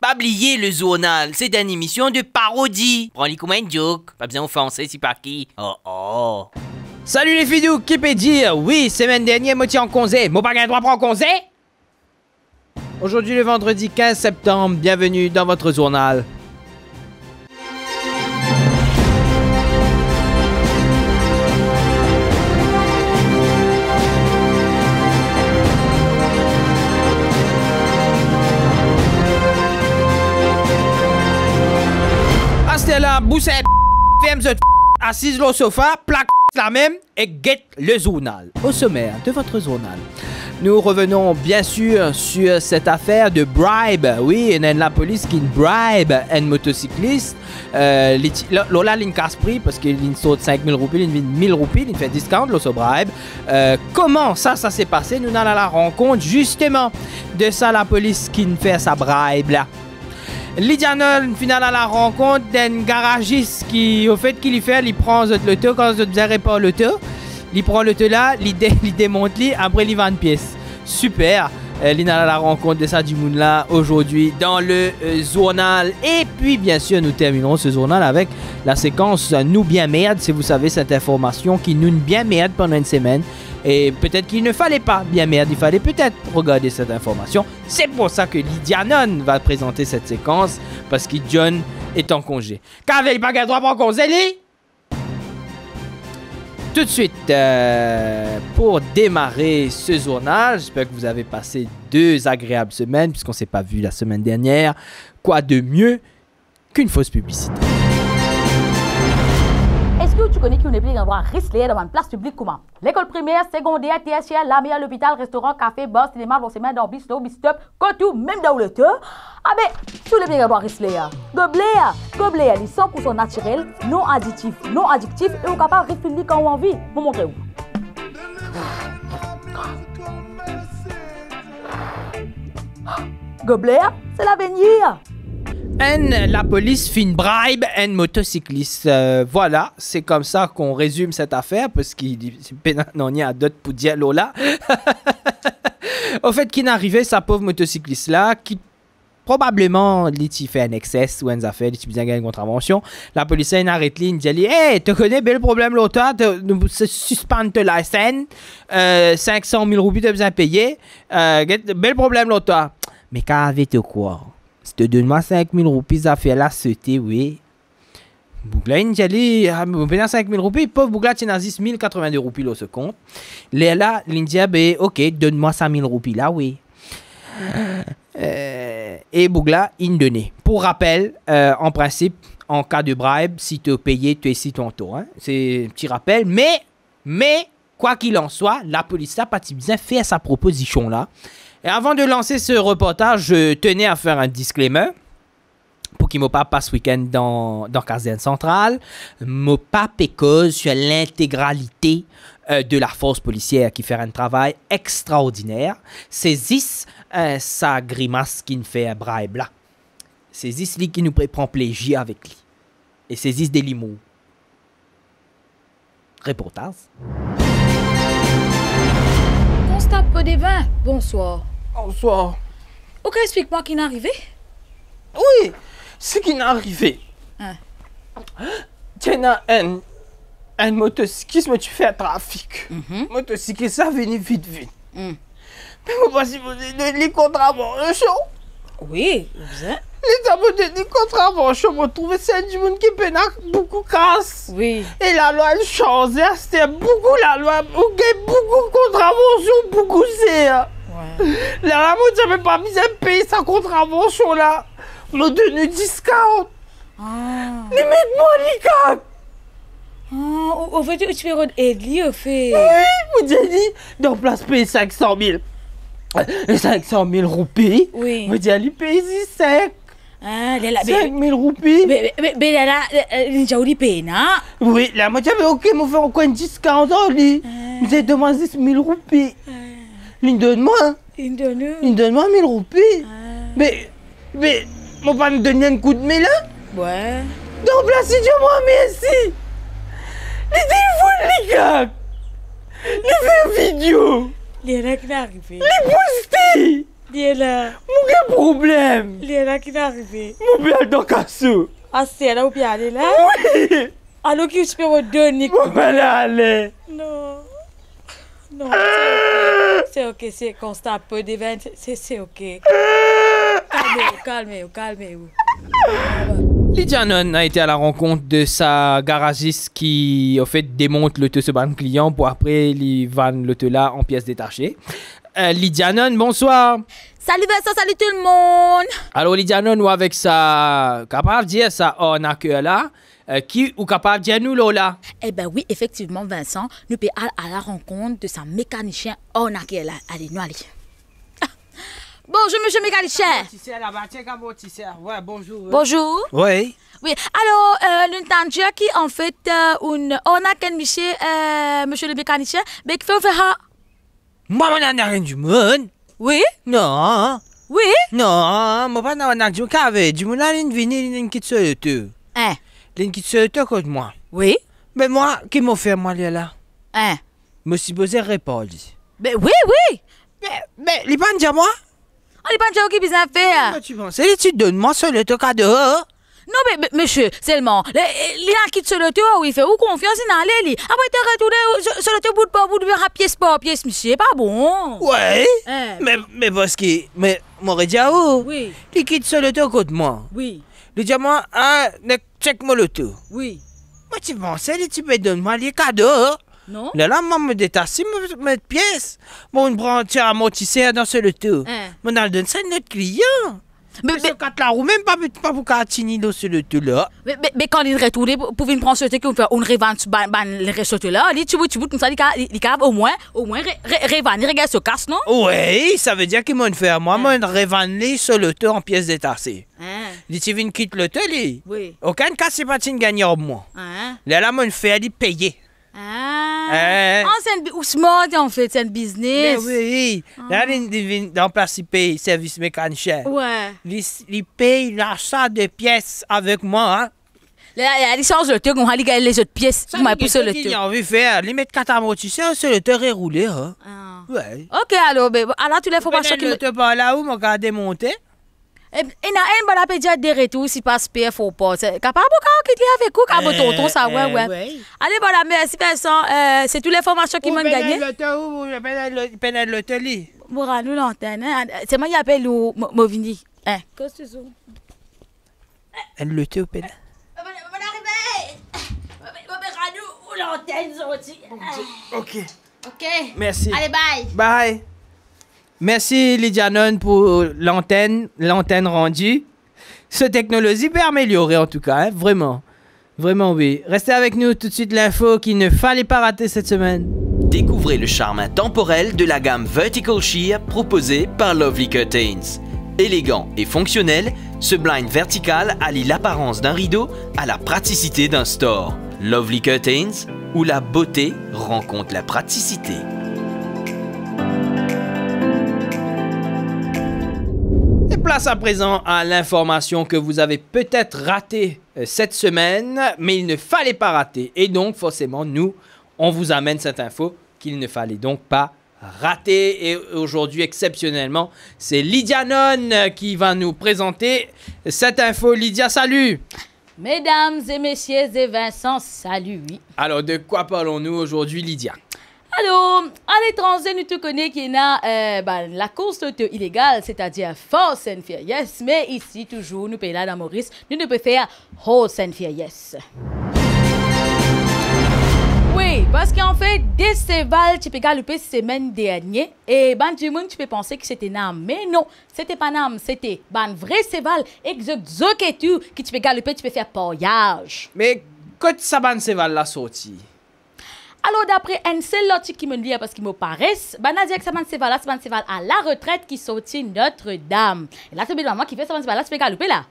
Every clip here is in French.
Pas oublier le journal, c'est une émission de parodie. Prends-les comme un joke. Pas besoin d'offenser, c'est pas qui. Oh oh. Salut les filles qui peut dire Oui, semaine dernière, moi en congé. Moi pas droit prendre congé? Aujourd'hui le vendredi 15 septembre, bienvenue dans votre journal. Boussette, ferme ce assise au sofa, plaque la même et get le journal. Au sommaire de votre journal. Nous revenons bien sûr sur cette affaire de bribe. Oui, il la police qui bribe un motocycliste. Euh, là, il casse prix parce qu'il saute 5000 roupies, il vient 1000 roupies, il fait discount, ce bribe. Euh, comment ça, ça s'est passé? Nous allons à la rencontre justement de ça, la police qui fait sa bribe là. Lydia Noll, finale à la rencontre d'un garagiste qui, au fait qu'il y fait, il prend l'auto quand vous n'avez pas l'auto. Il prend l'auto là, il, dé- il démonte, après il vend une pièce. Super. Euh, Lina à la rencontre de monde là aujourd'hui dans le euh, journal. Et puis bien sûr nous terminerons ce journal avec la séquence Nous bien merde si vous savez cette information qui nous bien merde pendant une semaine. Et peut-être qu'il ne fallait pas bien merde, il fallait peut-être regarder cette information. C'est pour ça que Lydia Non va présenter cette séquence parce que John est en congé. Qu'avait pas le droit pour congé? Tout de suite, euh, pour démarrer ce journal, j'espère que vous avez passé deux agréables semaines puisqu'on s'est pas vu la semaine dernière. Quoi de mieux qu'une fausse publicité? Est-ce que tu connais qu'on est obligé d'avoir risqué dans une place publique comment? L'école primaire, secondaire, tertiaire, la meilleure, l'hôpital, restaurant, café, bar, cinéma, lancement, dans bistrot, bistop, tout, même dans le temps. Ah ben, si vous voulez avoir risqué, gobelet, gobelet, il est 100% naturel, non additif, non addictif, et vous capable de refiler quand vous envie. Vous montrer où? Gobelet, c'est l'avenir. And la police fait une bribe un motocycliste. Euh, voilà, c'est comme ça qu'on résume cette affaire parce qu'il dit non il y a d'autres pour là. Au fait, qui n'arrivait sa pauvre motocycliste là qui probablement il fait un excès ou une affaire, il bien gagné une contravention. La police a arrête lui, dit "Hey, tu connais bel problème l'auto, nous suspendre la scène, euh, 500 000 roupies de besoin payer. Euh, bel problème l'auto." Mais qu'avait-tu quoi? Si tu donnes-moi 5000 roupies, ça fait la sauter, oui. Bougla, vous payez 5000 roupies, pauvre Bougla, tu as 1082 roupies là, ce compte. Là, là, ah, ben, ok, donne-moi 5000 roupies là, oui. Euh, et Bougla, il donnait. Pour rappel, euh, en principe, en cas de bribe, si tu es payé, tu es ton tour. Hein? C'est un petit rappel. Mais, mais, quoi qu'il en soit, la police a pas bien fait sa proposition là. Et avant de lancer ce reportage, je tenais à faire un disclaimer. Pour qu'il ne pas passe week-end dans, dans Caserne Centrale. M'a pas pécose sur l'intégralité euh, de la force policière qui fait un travail extraordinaire. Saisissent euh, sa grimace qui nous fait un bribe là. Saisissent lui qui nous prend plaisir avec lui. Et saisissent des limons. Reportage. Des vins. Bonsoir. Bonsoir. Ok, explique-moi qui n'est arrivé. Oui, ce qui n'est arrivé. Hein. Tiens, un, un motocycliste, mais tu fais un trafic. Motocycliste, ça venait vite, vite. Mhm. Mais vous avez les contraventions. Oui. Les abonnés des contraventions, m'ont trouvé c'est du monde qui peine beaucoup casse. Oui. Et la loi, elle changeait, c'était beaucoup la loi, beaucoup de contraventions, beaucoup c'est. Ouais. La j'avais pas mis à payer sa contravention là. M'a donné discount. Ah. Limite-moi gars. Ah, au- fait, tu fais un aide au fait. Oui, vous avez dit, dans place payer 500 000. Euh, 500 000 roupies. Oui. Vous avez dit, payer 5. Ah, là, là, 5 mais, 000 roupies. mais, mais, mais là, là, euh, il y a eu des peines, hein? Oui, la moitié, mais ok, encore un discount en lui. Vous avez demandé 10 000 roupies. Il donne-moi. Il donne. Il donne-moi 1000 roupies. Mais, mais, mon pas me donner un coup de main là Ouais. Donc là, si Dieu moi merci. Les téléphones, les gars. Les faire vidéo. En a qui arrivé. Les poster. Il est là. Quel problème Il est là qui arrivé. Mon père dans cassou. Ah, c'est là où bien aller là? Oui Alors qui tu peux redonner? Mon père allé. Non. Non, ok. C'est ok, c'est constat peu d'événements. C'est c'est ok. Calmez-vous, calmez-vous, calmez-vous. A été à la rencontre de sa garagiste qui, au fait, démonte l'auto sur ban client pour après lui vendre l'auto là en pièces détachées. Euh, Lydia Nunn, bonsoir. Salut Vincent, salut tout le monde. Alors Lydia Nunn, ou avec sa capable dire ça on a que là, euh, qui ou capable de dire nous Lola. Eh ben oui, effectivement, Vincent, nous pouvons aller à la rencontre de sa mécanicien Oh, là. Allez, nous allons. Ah. Bonjour, monsieur mécanicien. Ouais, bonjour. Bonjour. Oui. Oui, alors, euh, l'entendu qui en fait, euh, une, on a quel monsieur, euh, monsieur le mécanicien, mais qui fait faire. Moi, on n'a rien du monde. Oui, Non. oui. Non, moi, pas dans du cave. Du monde, il vient, il quitte sur le tout. Hein, Le tout contre moi. oui, Mais moi, qui m'a fait, moi, là? Hein? Me suis posé répondre. Ben oui, oui. Mais, mais, il va me dire moi? N'est pas déjà qui faire. Quoi tu penses Tu donnes moi sur le tout cadeau. Non, mais, mais, monsieur, seulement, les qui sur le tour, où il fait ou confiance, il n'en allait. Après, tu retourné sur- le tour, bout de pas, bout de verre, pièce par pièce, monsieur, c'est pas bon. Ouais. Hein? Mais, mais parce que, mais, m'aurait dit à Oui, Il quitte sur le tout contre moi. oui, Il dit à moi, ah, ne- check-moi le tout. oui. Moi, tu penses, tu peux donner moi les cadeaux. Non? Là, là, moi, me détasser, me mettre pièce. Bon, une branche amortisseur dans ce le tout. Hein. Mon le donne ça à notre client. Mais, ce quatre là, ou le venir prendre ce truc, on fait une revente sur ban, ban, le ça, il ca- il capable au moins, au moins, revendre, il regarde ce casse, non? Oui, ça veut dire qu'ils m'ont fait à moi, moi, revendre sur le pièces détassées. Hein, Il dit, tu viens quitter le Aucun cas, c'est pas une gagnant moi. hein, Là, là, mon fait, il payer. ah. Hein? Ah, c'est un, bi- ou smart, en fait, c'est un Mais business. oui, là, il vient dans place, il paye service mécanicien. Ouais. Il, il paye l'achat de pièces avec moi. Hein. La, la licence de truc, on va aller les autres pièces. On va pousser le truc. a envie de faire, les mettre quatre amortisseurs sur le terrain roulé. Hein. Ah. Ouais. Ok, alors, ben, alors tu les informations qui le me... te par là où mon gars démonté. Eh, Il y a un bon appétit des retours si passe PF ou pas. C'est capable de quitter avec vous, quand Euh, tonton, ça, ouais, euh, ouais. ouais. Allez, voilà, merci, Vincent. Euh, c'est toutes les informations qui m'ont gagné. Le pénal le télé. Bon, hein. C'est moi qui appelle ou Mo- Movini. Hein? Qu'est-ce que c'est ça? Elle le te au pénal. Ok. Ok. Merci. Allez, bye. Bye. Merci Lydia Nunn pour l'antenne, l'antenne rendue. Cette technologie peut améliorer en tout cas, hein, vraiment. Vraiment oui. Restez avec nous tout de suite l'info qu'il ne fallait pas rater cette semaine. Découvrez le charme intemporel de la gamme Vertical Shear proposée par Lovely Curtains. Élégant et fonctionnel, ce blind vertical allie l'apparence d'un rideau à la praticité d'un store. Lovely Curtains, où la beauté rencontre la praticité. Place à présent à l'information que vous avez peut-être ratée euh, cette semaine, mais il ne fallait pas rater. Et donc, forcément, nous, on vous amène cette info qu'il ne fallait donc pas rater. Et aujourd'hui, exceptionnellement, c'est Lydia euh, qui va nous présenter cette info. Lydia, salut Mesdames et messieurs et Vincent, salut, oui. Alors, de quoi parlons-nous aujourd'hui, Lydia? Alors, à l'étranger, nous te connaissons qu'il y a ben, la course illégale, c'est-à-dire Force and Furious. Mais ici, toujours, nous payons là dans Maurice, nous ne pouvons faire Horse and Furious. Oui, parce qu'en fait, des cévals, tu peux galoper semaine dernière. Et ben, du monde, tu peux penser que c'était nam. Mais non, c'était pas nam, c'était ben vrai exact et que tu peux galoper, tu peux faire paillage. Mais quand Saban Seval l'a sorti Alors, d'après seul article qui me dit, parce qu'il me paraît, a dit que Saban Seval, là, Saban Seval à la retraite qui sortit Notre-Dame. Et là, c'est maman qui fait Saban Seval, là, tu peux galoper là?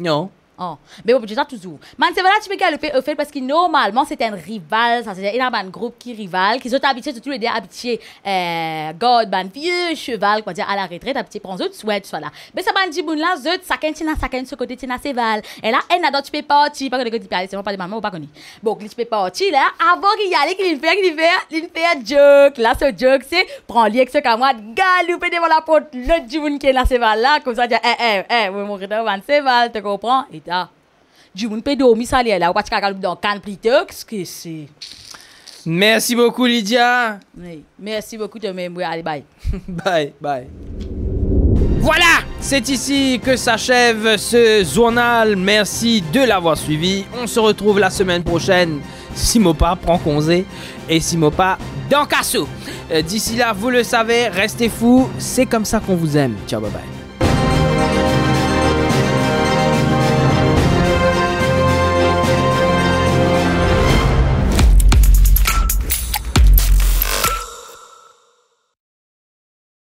Non. Oh. Mais bon, je ça toujours. Man, c'est voilà, tu peux galoper au fait parce que normalement, c'était un rival. Ça, c'est un groupe qui rival, qui sont habitués, surtout les deux habitués, euh, God, vieux cheval, quoi dire, à la retraite, habitués, prends autres, ouais, tu sois là. Mais ça, ban dit, bon, là, zut, chacun, tina, chacun, ce côté, tina, c'est val. Et là, elle n'a tu peux partir, pas que les côtés, c'est pas des mamans ou pas connu. Bon, tu peux partir, là, avant qu'il y allait, qu'il fait, qu'il fait, il fait un joke. Là, ce joke, c'est, prends lui avec ce camarade, galoper devant la porte, l'autre du qui est là, c'est val, là, comme ça, dire, eh, eh, eh, oui, mon frère, c'est val, tu comprends? Du monde là ou pas tu dans can plutôt que c'est? Merci beaucoup Lydia. oui. merci beaucoup de m'aimer allez bye bye bye voilà, c'est ici que s'achève ce journal. Merci de l'avoir suivi. On se retrouve la semaine prochaine. Simopa prend congé et Simopa dans Casso. Euh, d'ici là, vous le savez, restez fous. C'est comme ça qu'on vous aime. Ciao, bye bye.